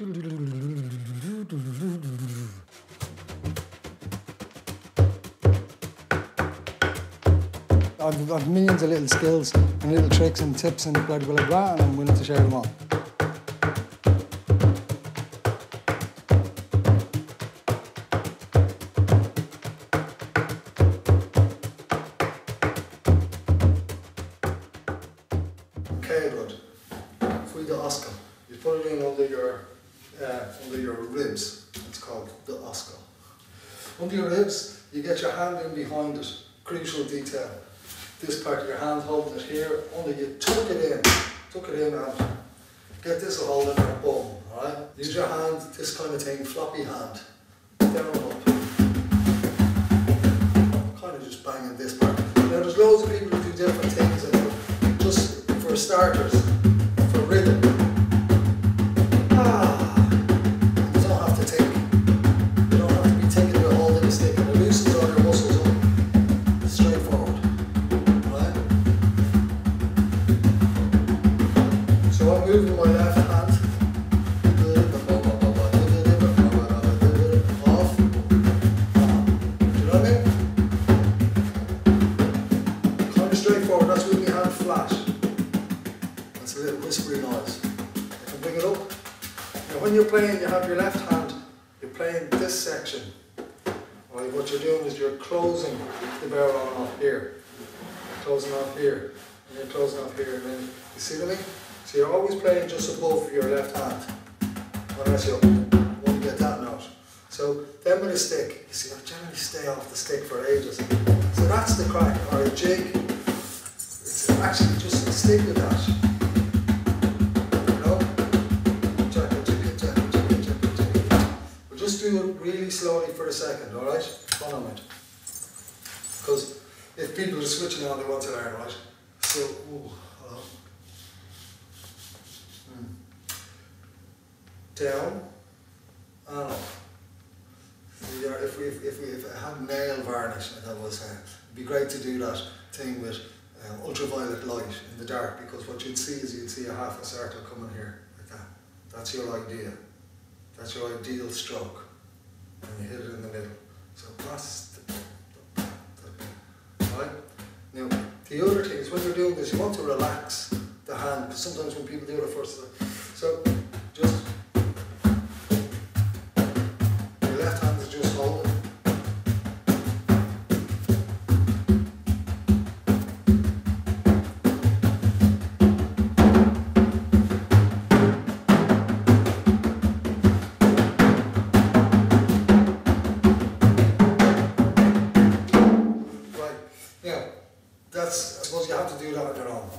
I've, I've millions of little skills and little tricks and tips and blah blah blah, and I'm willing to share them all. Okay, good. If we Oscar, you put it in under your uh, under your ribs. It's called the Oscar. Under your ribs, you get your hand in behind it. Crucial detail. This part of your hand holding it here, only you tuck it in, tuck it in and get this a hold in there, boom, alright? Use your hand, this kind of thing, floppy hand, down up. Kind of just banging this part. Now there's loads of people who do different things and just for starters, moving my left hand. Off. Do you know what I mean? Kind of straightforward. That's with my hand flat. That's a little whispery noise. If I bring it up. Now when you're playing, you have your left hand, you're playing this section. What you're doing is you're closing the barrel on off here. Closing off here. And you're closing off here. You see what I mean? So you're always playing just above your left hand. Unless you want to get that note. So then with a stick, you see I generally stay off the stick for ages. So that's the crack, or a jig. It's actually just a stick with that. Do it really slowly for a second, alright? Follow me. Because if people are switching on, they want to learn, right? So, ooh, hello. Down and up. See there, if we if we if it had nail varnish, and that was uh, it'd be great to do that thing with um, ultraviolet light in the dark because what you'd see is you'd see a half a circle coming here like that. That's your idea. That's your ideal stroke, and you hit it in the middle. So that's the, right. Now the other thing is when you're doing this, you want to relax the hand because sometimes when people do it at first, so that's, I suppose you have to do that on your own.